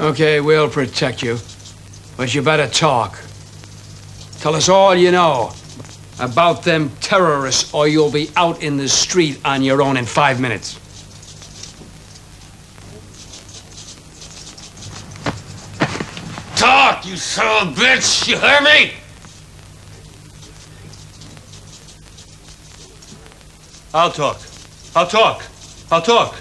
Okay, we'll protect you. But you better talk. Tell us all you know about them terrorists, or you'll be out in the street on your own in five minutes. Talk, you son of a bitch! You hear me? I'll talk. I'll talk. I'll talk.